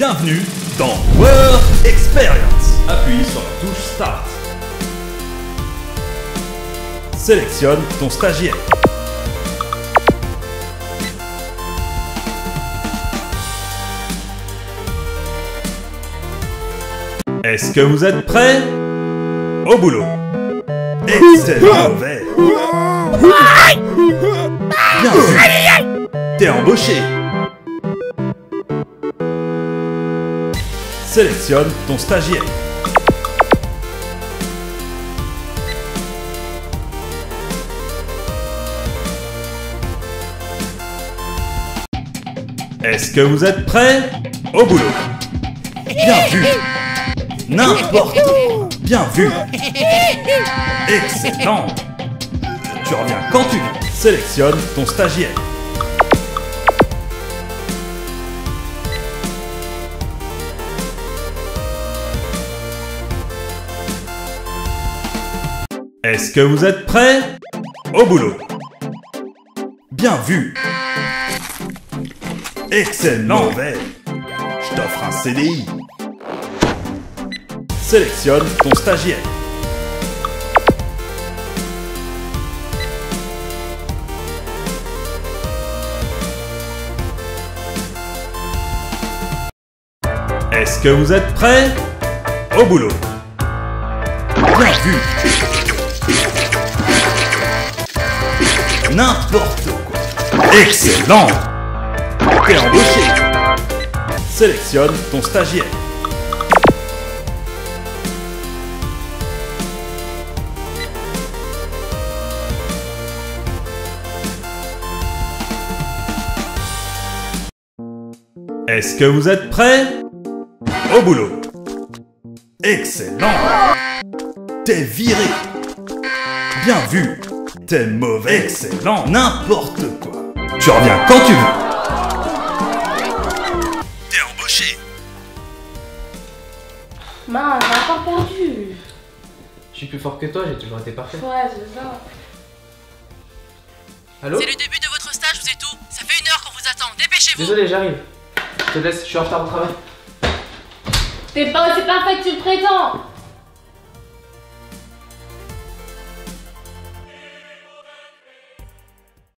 Bienvenue dans Work Experience. Appuie sur la touche Start. Sélectionne ton stagiaire. Est-ce que vous êtes prêts? Au boulot. Excellent, mauvais. Bien vu. T'es embauché. Sélectionne ton stagiaire. Est-ce que vous êtes prêts? Au boulot. Bien vu. N'importe. Bien vu. Excellent. Tu reviens quand tu veux. Sélectionne ton stagiaire. Est-ce que vous êtes prêts? Au boulot. Bien vu. Excellent, Mauvais. Je t'offre un CDI. Sélectionne ton stagiaire. Est-ce que vous êtes prêts? Au boulot. Bien vu. N'importe quoi. Excellent. T'es embauché. Sélectionne ton stagiaire. Est-ce que vous êtes prêts? Au boulot. Excellent. T'es viré. Bien vu. T'es mauvais. Excellent. N'importe quoi. Tu reviens quand tu veux. T'es embauché. Mince, j'ai encore perdu. Je suis plus fort que toi, j'ai toujours été parfait. Ouais, c'est ça. Allô C'est le début de votre stage, vous êtes où? Ça fait une heure qu'on vous attend, dépêchez-vous Désolé, j'arrive. Je te laisse, je suis en retard au travail. T'es pas aussi parfait que tu le prétends.